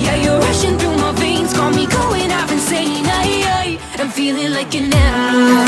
Yeah, you're rushing through my veins, got me going half insane. I, I, I'm feeling like an animal.